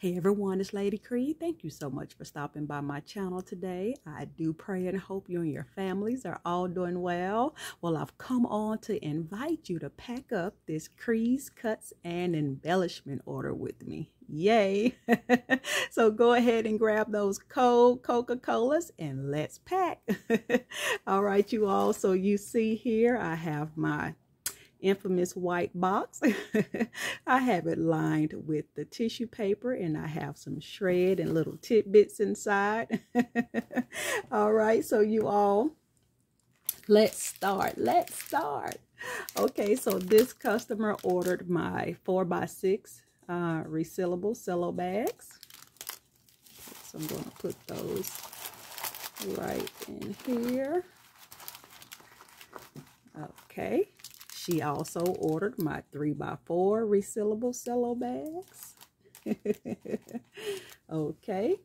Hey everyone, it's Lady Creed. Thank you so much for stopping by my channel today. I do pray and hope you and your families are all doing well. Well, I've come on to invite you to pack up this Kre's, cuts, and embellishment order with me. Yay! so go ahead and grab those cold Coca-Colas and let's pack. all right, you all. So you see here, I have my infamous white box. I have it lined with the tissue paper and I have some shred and little tidbits inside. all right, so you all, let's start. Let's start. Okay, so this customer ordered my 4x6 uh, resealable cello bags. So I'm going to put those right in here. Okay. She also ordered my 3x4 resealable cello bags. okay.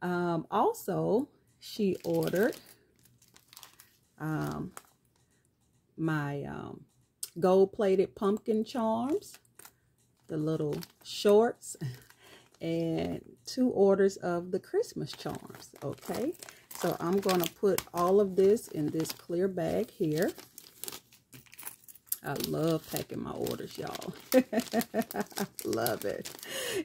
Um, also, she ordered um, my um, gold-plated pumpkin charms, the little shorts, and two orders of the Christmas charms, okay? So I'm going to put all of this in this clear bag here. I love packing my orders, y'all. I love it.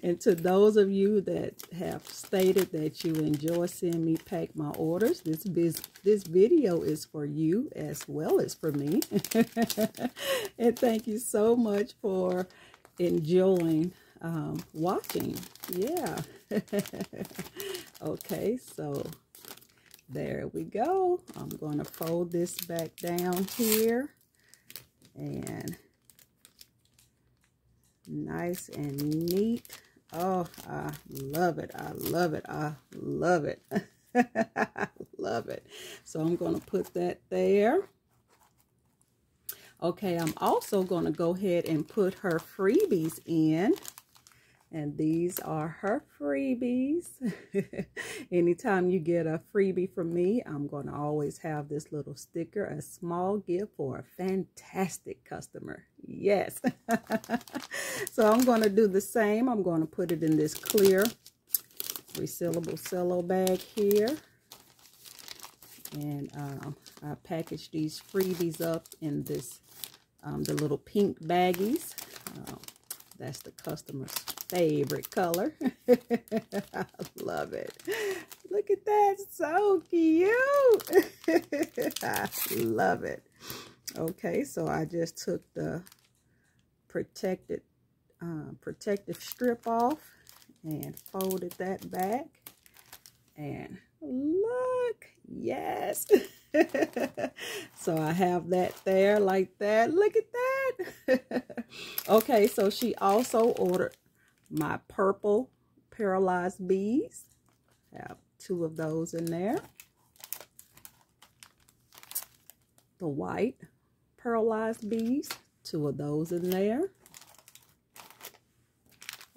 And to those of you that have stated that you enjoy seeing me pack my orders, this biz this video is for you as well as for me. and thank you so much for enjoying um, watching. Yeah. okay, so there we go. I'm going to fold this back down here and nice and neat. Oh, I love it. I love it. I love it. I love it. So I'm going to put that there. Okay, I'm also going to go ahead and put her freebies in. And these are her freebies. Anytime you get a freebie from me, I'm going to always have this little sticker, a small gift for a fantastic customer. Yes. so I'm going to do the same. I'm going to put it in this clear resealable cello bag here. And um, I package these freebies up in this, um, the little pink baggies. Uh, that's the customer's favorite color. I love it. Look at that. So cute. I love it. Okay, so I just took the protected uh, protective strip off and folded that back. And look, yes. so I have that there like that. Look at that. okay, so she also ordered my purple pearlized bees. Have two of those in there. The white pearlized bees, two of those in there.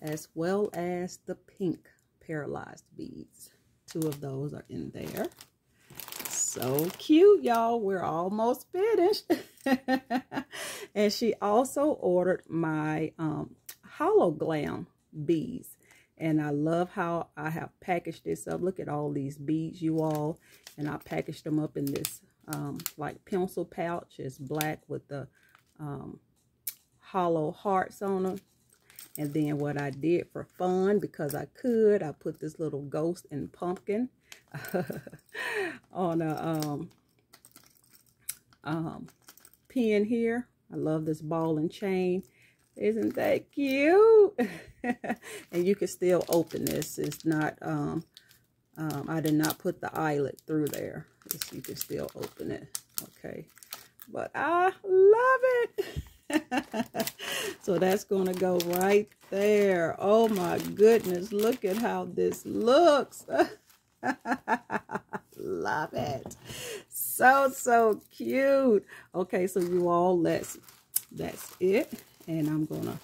As well as the pink pearlized beads. Two of those are in there. So cute, y'all. We're almost finished. and she also ordered my um, hollow glam beads. And I love how I have packaged this up. Look at all these beads, you all. And I packaged them up in this um, like pencil pouch. It's black with the um, hollow hearts on them. And then what I did for fun, because I could, I put this little ghost and pumpkin on a um, um, pin here. I love this ball and chain. Isn't that cute? and you can still open this. It's not, um, um, I did not put the eyelet through there. You can still open it. Okay. But I love it. so that's going to go right there. Oh my goodness. Look at how this looks. love it. So, so cute. Okay, so you all, let's, that's it and I'm gonna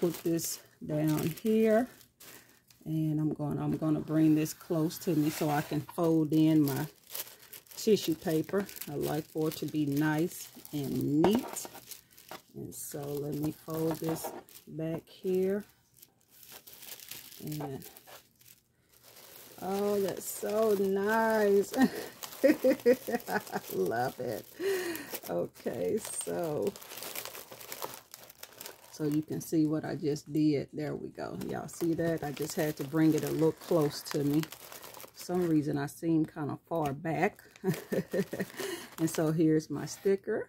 put this down here and I'm going I'm going to bring this close to me so I can fold in my tissue paper I like for it to be nice and neat and so let me fold this back here And oh, that's so nice. I love it. Okay, so so you can see what I just did. There we go. Y'all see that? I just had to bring it a little close to me. For some reason I seem kind of far back. and so here's my sticker.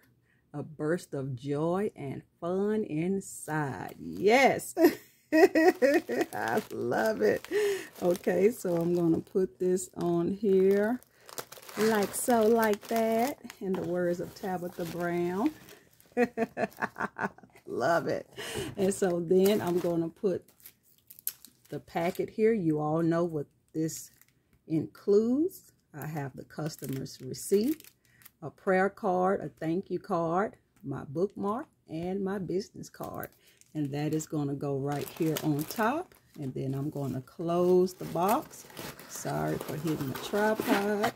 A burst of joy and fun inside. Yes. I love it. Okay, so I'm going to put this on here like so, like that. In the words of Tabitha Brown. love it. And so then I'm going to put the packet here. You all know what this includes. I have the customer's receipt, a prayer card, a thank you card, my bookmark, and my business card. And that is going to go right here on top. And then I'm going to close the box. Sorry for hitting the tripod.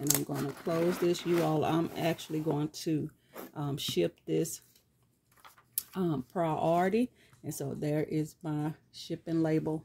And I'm going to close this. You all, I'm actually going to um, ship this um, priority. And so there is my shipping label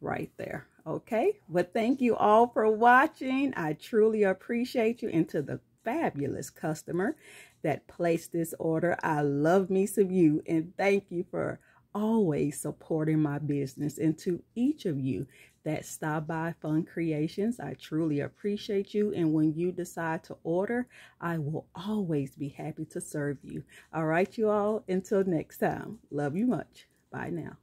right there. Okay. But thank you all for watching. I truly appreciate you and to the fabulous customer that placed this order. I love me some you and thank you for always supporting my business and to each of you that stop by Fun KREations. I truly appreciate you. And when you decide to order, I will always be happy to serve you. All right, you all. Until next time. Love you much. Bye now.